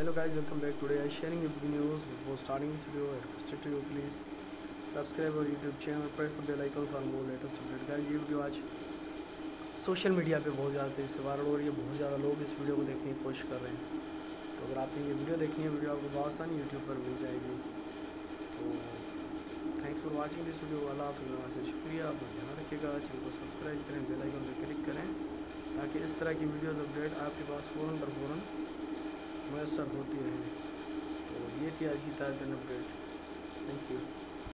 hello guys, welcome back. Today i sharing a big news before starting this video. I request to you please subscribe our youtube channel, press the bell icon for more latest update. ये video आज social media पे बहुत ज़्यादा तेज़ी से viral हो रही है। बहुत ज़्यादा लोग इस वीडियो को देखने की कोशिश कर रहे हैं। तो अगर आपने ये वीडियो देखनी है वीडियो आपको बहुत आसानी यूट्यूब पर मिल जाएगी। तो thanks for watching this video अल्लाह हाफिज़। से शुक्रिया। अपना ध्यान रखिएगा। चैनल को सब्सक्राइब करें बेल आइकन पर क्लिक करें, ताकि इस तरह की वीडियोज़ अपडेट आपके पास फ़ौरन पर फ़ौरन मैसर होती रहे तो ये थी आज की ताज़ा अपडेट थैंक यू